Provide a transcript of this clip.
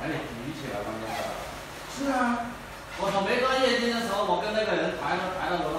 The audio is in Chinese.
还得举起来，关键是啊，我操，没关夜间的时候，我跟那个人抬都抬了。